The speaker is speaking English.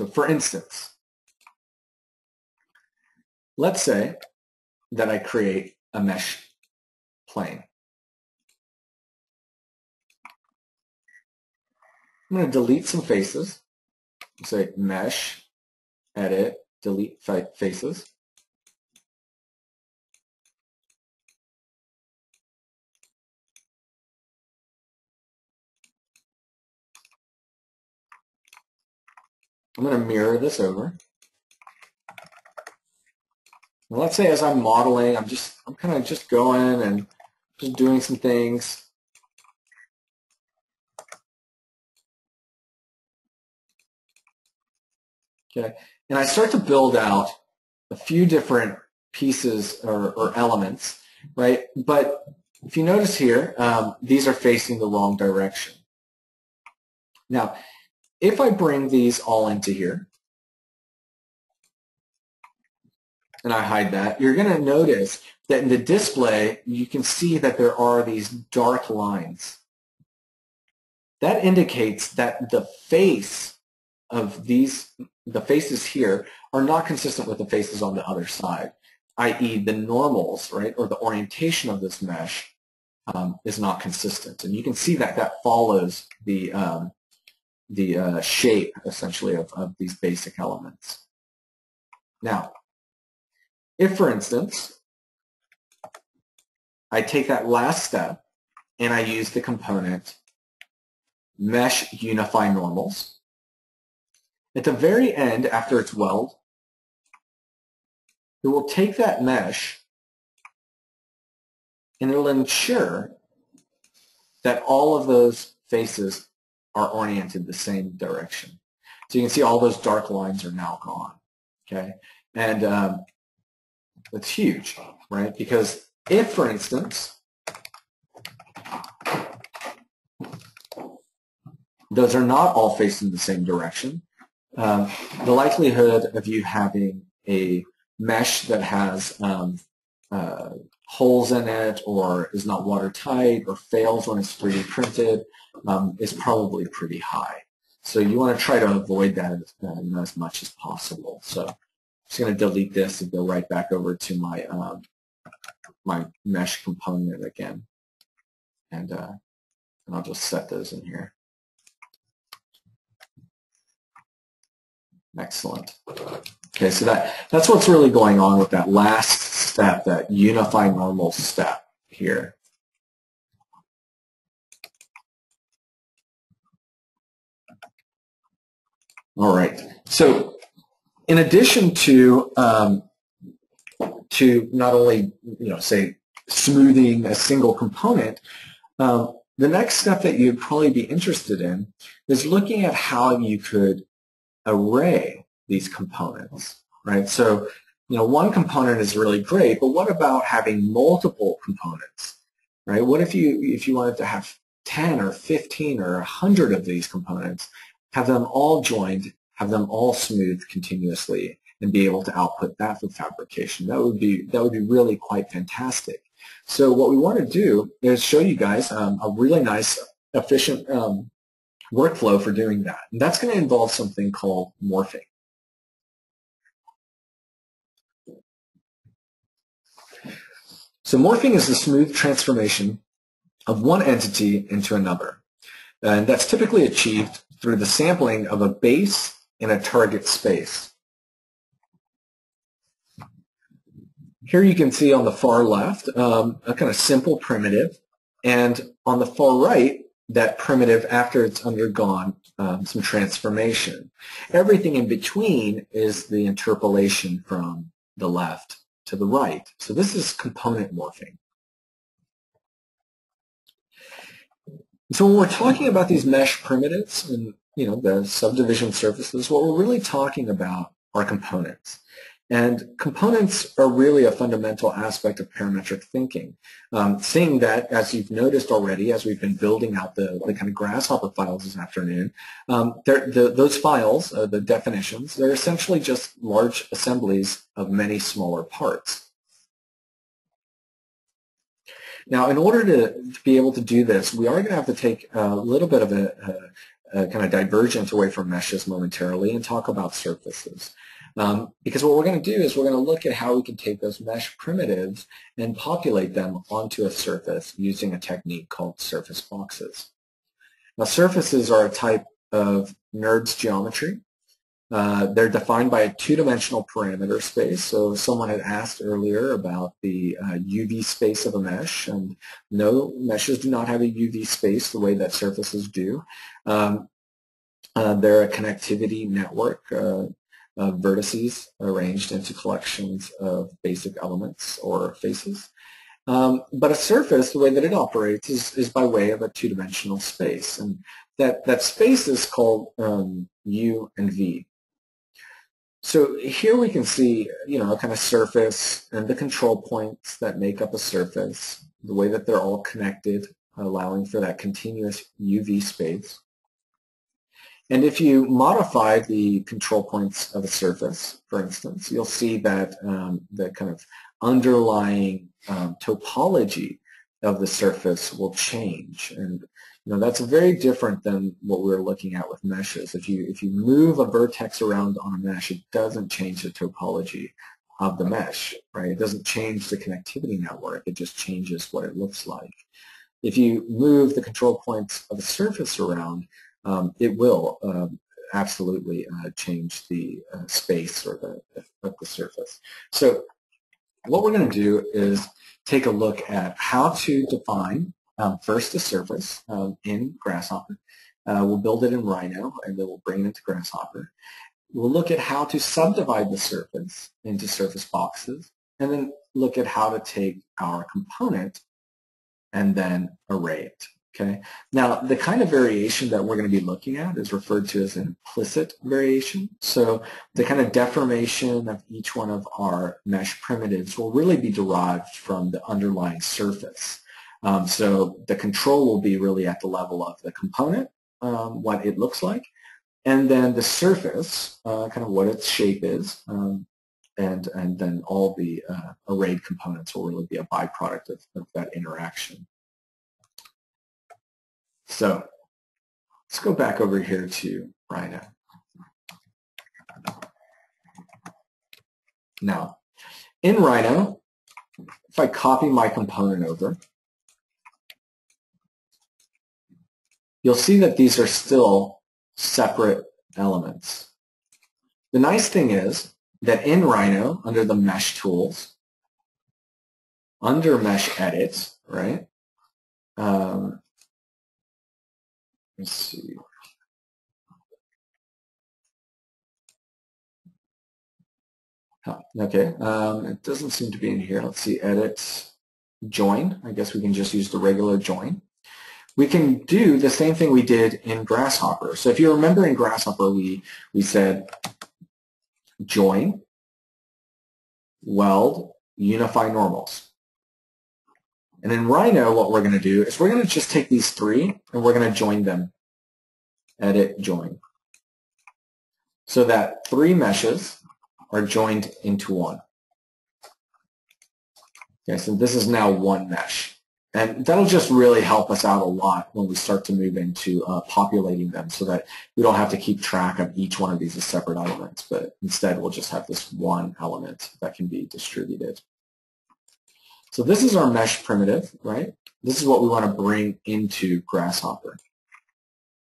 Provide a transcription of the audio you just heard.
So for instance, let's say that I create a mesh plane. I'm going to delete some faces. Say mesh, edit, delete faces. I'm going to mirror this over. let's say as I'm modeling, I'm just, I'm kind of just going and just doing some things. Okay, and I start to build out a few different pieces or, or elements, right? But if you notice here, um, these are facing the wrong direction. Now, if I bring these all into here, and I hide that, you're going to notice that in the display, you can see that there are these dark lines. That indicates that the face of these, the faces here, are not consistent with the faces on the other side, i.e. the normals, right, or the orientation of this mesh um, is not consistent. And you can see that that follows the, um, the uh, shape, essentially, of, of these basic elements. Now, if, for instance, I take that last step and I use the component mesh unify normals, at the very end, after it's weld, it will take that mesh and it will ensure that all of those faces are oriented the same direction. So you can see all those dark lines are now gone. Okay, and um, it's huge, right? Because if, for instance, those are not all facing the same direction, um, the likelihood of you having a mesh that has um, uh, holes in it or is not watertight or fails when it's 3D printed um, is probably pretty high. So you want to try to avoid that uh, as much as possible. So I'm just going to delete this and go right back over to my um, my mesh component again. And, uh, and I'll just set those in here. Excellent. Okay, so that, that's what's really going on with that last step, that unify normal step here. All right. So in addition to um, to not only you know say smoothing a single component, um, the next step that you'd probably be interested in is looking at how you could array these components, right? So, you know, one component is really great, but what about having multiple components, right? What if you if you wanted to have 10 or 15 or 100 of these components, have them all joined, have them all smooth continuously, and be able to output that for fabrication. That would be that would be really quite fantastic. So what we want to do is show you guys um, a really nice, efficient um, workflow for doing that. And that's going to involve something called morphing. So morphing is the smooth transformation of one entity into another. And that's typically achieved through the sampling of a base in a target space. Here you can see on the far left um, a kind of simple primitive, and on the far right, that primitive after it's undergone um, some transformation. Everything in between is the interpolation from the left to the right. So this is component morphing. So when we're talking about these mesh primitives and you know the subdivision surfaces, what we're really talking about are components. And components are really a fundamental aspect of parametric thinking. Um, seeing that, as you've noticed already, as we've been building out the, the kind of grasshopper files this afternoon, um, the, those files, uh, the definitions, they're essentially just large assemblies of many smaller parts. Now, in order to, to be able to do this, we are going to have to take a little bit of a, uh, kind of divergence away from meshes momentarily and talk about surfaces. Um, because what we're going to do is we're going to look at how we can take those mesh primitives and populate them onto a surface using a technique called surface boxes. Now surfaces are a type of NURBS geometry. Uh, they're defined by a two-dimensional parameter space. So someone had asked earlier about the uh, UV space of a mesh, and no, meshes do not have a UV space the way that surfaces do. Um, uh, they're a connectivity network uh, vertices arranged into collections of basic elements or faces. Um, but a surface, the way that it operates is, is by way of a two-dimensional space. And that, that space is called um, U and V. So here we can see, you know, a kind of surface and the control points that make up a surface, the way that they're all connected, allowing for that continuous UV space. And if you modify the control points of a surface, for instance, you'll see that um, the kind of underlying um, topology of the surface will change. And you know, that's very different than what we are looking at with meshes. If you, if you move a vertex around on a mesh, it doesn't change the topology of the mesh, right? It doesn't change the connectivity network. It just changes what it looks like. If you move the control points of a surface around, um, it will um, absolutely uh, change the uh, space or the, of the surface. So what we're going to do is take a look at how to define um, first a surface um, in Grasshopper. Uh, we'll build it in Rhino, and then we'll bring it into Grasshopper. We'll look at how to subdivide the surface into surface boxes, and then look at how to take our component and then array it. Okay. Now, the kind of variation that we're going to be looking at is referred to as an implicit variation. So the kind of deformation of each one of our mesh primitives will really be derived from the underlying surface. Um, so the control will be really at the level of the component, um, what it looks like, and then the surface, uh, kind of what its shape is, um, and, and then all the uh, arrayed components will really be a byproduct of, of that interaction. So let's go back over here to Rhino. Now, in Rhino, if I copy my component over, you'll see that these are still separate elements. The nice thing is that in Rhino, under the Mesh Tools, under Mesh Edit, right, um, Let's see. okay, um, it doesn't seem to be in here. Let's see, edit, join. I guess we can just use the regular join. We can do the same thing we did in Grasshopper. So if you remember in Grasshopper, we, we said join, weld, unify normals. And in Rhino, what we're going to do is we're going to just take these three and we're going to join them. Edit, join. So that three meshes are joined into one. Okay, so this is now one mesh. And that'll just really help us out a lot when we start to move into uh, populating them so that we don't have to keep track of each one of these as separate elements, but instead we'll just have this one element that can be distributed. So this is our mesh primitive, right? This is what we want to bring into Grasshopper.